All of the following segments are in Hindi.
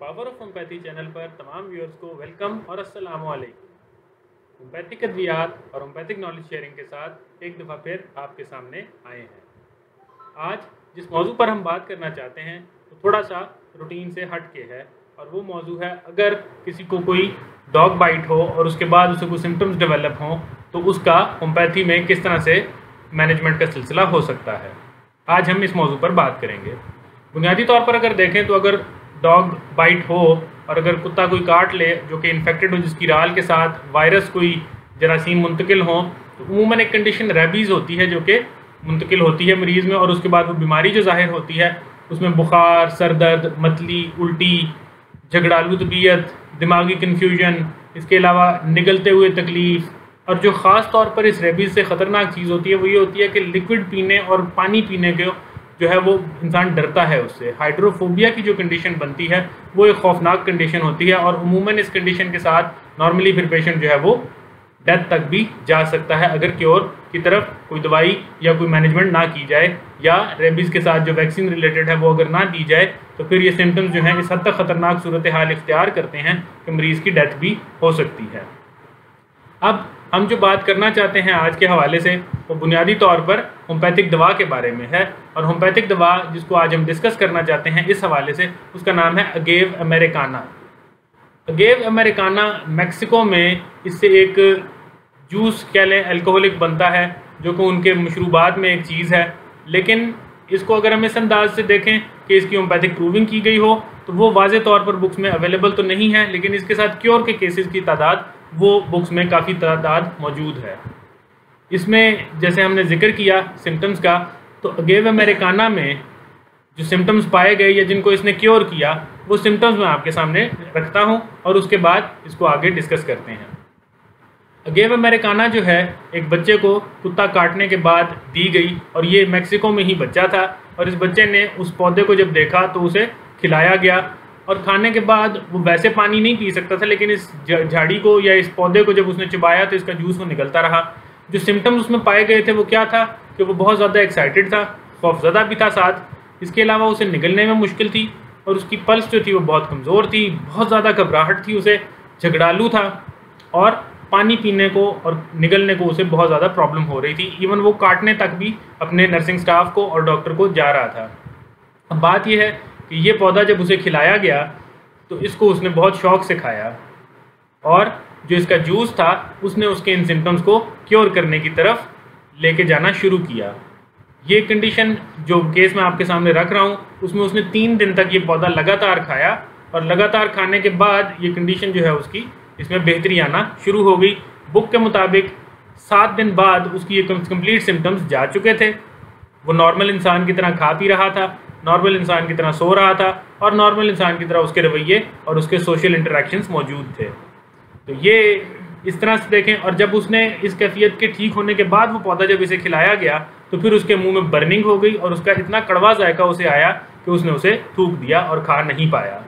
पावर ऑफ़ होम्पैथी चैनल पर तमाम व्यूअर्स को वेलकम और अस्सलाम वालेकुम होम्पैथिक अद्वियात और होम्पैथिक नॉलेज शेयरिंग के साथ एक दफ़ा फिर आपके सामने आए हैं। आज जिस मौजू पर हम बात करना चाहते हैं, वो थोड़ा सा रूटीन से हट के है और वो मौजू है, अगर किसी को कोई डॉग बाइट हो और उसके बाद उसे कोई सिम्टम्स डेवलप हों तो उसका होम्पैथी में किस तरह से मैनेजमेंट का सिलसिला हो सकता है? आज हम इस मौजू पर बात करेंगे। बुनियादी तौर पर अगर देखें तो अगर डॉग बाइट हो और अगर कुत्ता कोई काट ले जो कि इन्फेक्टेड हो, जिसकी राल के साथ वायरस कोई जरासीम मुंतकिल हो तो अमूमन एक कंडीशन रेबीज़ होती है जो कि मुंतकिल होती है मरीज़ में और उसके बाद वो बीमारी जो ज़ाहिर होती है, उसमें बुखार सर दर्द मतली, उल्टी झगड़ालू तबीयत दिमागी कन्फ्यूज़न इसके अलावा निगलते हुए तकलीफ़ और जो ख़ास तौर पर इस रेबीज़ से ख़तरनाक चीज़ होती है, वो ये होती है कि लिक्विड पीने और पानी पीने के जो है वो इंसान डरता है उससे। हाइड्रोफोबिया की जो कंडीशन बनती है, वो एक खौफनाक कंडीशन होती है और उमूमन इस कंडीशन के साथ नॉर्मली फिर पेशेंट जो है वो डेथ तक भी जा सकता है, अगर क्योर की तरफ़ कोई दवाई या कोई मैनेजमेंट ना की जाए या रेबीज़ के साथ जो वैक्सीन रिलेटेड है वो अगर ना दी जाए तो फिर ये सिम्टम्स जो हैं इस हद तक ख़तरनाक सूरत हाल इख्तियार करते हैं कि मरीज़ की डेथ भी हो सकती है। अब हम जो बात करना चाहते हैं आज के हवाले से, वो बुनियादी तौर पर होम्पैथिक दवा के बारे में है। और होम्पैथिक दवा जिसको आज हम डिस्कस करना चाहते हैं इस हवाले से, उसका नाम है agave americana. Agave americana Mexico में इससे एक जूस कह लें अल्कोहलिक बनता है, जो कि उनके मशरूबात में एक चीज़ है। लेकिन इसको अगर हम इस अंदाज से देखें कि इसकी होम्पैथिक प्रूविंग की गई हो तो वो वाज तौर पर बुक्स में अवेलेबल तो नहीं है, लेकिन इसके साथ क्योर के केसेस की तादाद वो बुक्स में काफ़ी तादाद मौजूद है। इसमें जैसे हमने ज़िक्र किया सिम्टम्स का तो अगेव अमेरिकाना में जो सिम्टम्स पाए गए या जिनको इसने क्योर किया, वो सिम्टम्स मैं आपके सामने रखता हूँ और उसके बाद इसको आगे डिस्कस करते हैं। अगेव अमेरिकाना जो है, एक बच्चे को कुत्ता काटने के बाद दी गई और ये मैक्सिको में ही बच्चा था और इस बच्चे ने उस पौधे को जब देखा तो उसे खिलाया गया और खाने के बाद वो वैसे पानी नहीं पी सकता था, लेकिन इस झाड़ी को या इस पौधे को जब उसने चबाया तो इसका जूस वो निकलता रहा। जो सिम्टम्स उसमें पाए गए थे वो क्या था कि वो बहुत ज़्यादा एक्साइटेड था खौफजदा भी था साथ। इसके अलावा उसे निकलने में मुश्किल थी और उसकी पल्स जो थी वो बहुत कमज़ोर थी, बहुत ज़्यादा घबराहट थी उसे, झगड़ालू था और पानी पीने को और निकलने को उसे बहुत ज़्यादा प्रॉब्लम हो रही थी। इवन वो काटने तक भी अपने नर्सिंग स्टाफ को और डॉक्टर को जा रहा था। अब बात यह है कि ये पौधा जब उसे खिलाया गया तो इसको उसने बहुत शौक से खाया। और जो इसका जूस था, उसने उसके इन सिम्टम्स को क्योर करने की तरफ़ लेके जाना शुरू किया। ये कंडीशन जो केस मैं आपके सामने रख रहा हूँ, उसमें उसने तीन दिन तक ये पौधा लगातार खाया और लगातार खाने के बाद ये कंडीशन जो है उसकी, इसमें बेहतरी आना शुरू हो गई। बुक के मुताबिक सात दिन बाद उसकी ये कंप्लीट सिम्टम्स जा चुके थे। वो नॉर्मल इंसान की तरह खा पी रहा था। नॉर्मल इंसान की तरह सो रहा था और नॉर्मल इंसान की तरह उसके रवैये और उसके सोशल इंटरेक्शंस मौजूद थे। तो ये इस तरह से देखें और जब उसने इस कैफियत के ठीक होने के बाद वो पौधा जब इसे खिलाया गया तो फिर उसके मुँह में बर्निंग हो गई और उसका इतना कड़वा जायका उसे आया कि उसने उसे थूक दिया और खा नहीं पाया।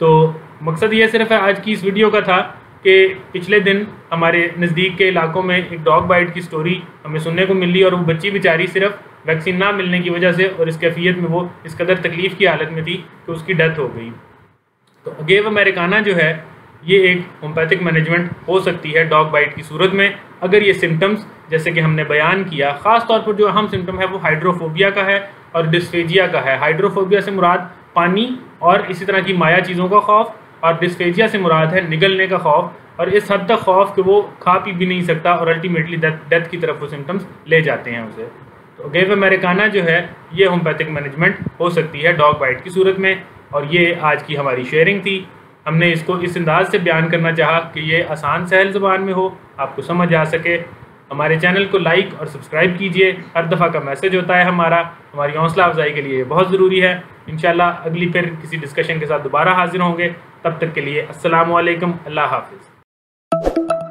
तो मकसद ये सिर्फ़ है, आज की इस वीडियो का था कि पिछले दिन हमारे नज़दीक के इलाकों में एक डॉग बाइट की स्टोरी हमें सुनने को मिली और वो बच्ची बेचारी सिर्फ़ वैक्सीन ना मिलने की वजह से और इस कैफियत में वो इस कदर तकलीफ़ की हालत में थी कि उसकी डेथ हो गई। तो अगेव अमेरिकाना जो है, ये एक होम्पैथिक मैनेजमेंट हो सकती है डॉग बाइट की सूरत में। अगर ये सिम्टम्स, जैसे कि हमने बयान किया ख़ास तौर पर जो अहम सिम्टम है वो हाइड्रोफोबिया का है और डिस्फेजिया का है। हाइड्रोफोबिया से मुराद पानी और इसी तरह की माया चीज़ों का खौफ और डिस्फेजिया से मुराद है, निगलने का खौफ, और इस हद तक खौफ कि वो खा पी भी नहीं सकता और अल्टीमेटली डेथ की तरफ़ वो सिम्टम्स ले जाते हैं उसे। तो गेव अमेरिकाना जो है, ये होम्पैथिक मैनेजमेंट हो सकती है डॉग बाइट की सूरत में, और ये आज की हमारी शेयरिंग थी। हमने इसको इस अंदाज से बयान करना चाहा कि ये आसान सहल ज़बान में हो, आपको समझ आ सके। हमारे चैनल को लाइक और सब्सक्राइब कीजिए, हर दफ़ा का मैसेज होता है हमारा। हमारी हौसला अफजाई के लिए बहुत ज़रूरी है। इन अगली फिर किसी डिस्कशन के साथ दोबारा हाजिर होंगे। तब तक के लिए असलकम अल्लाह हाफिज़।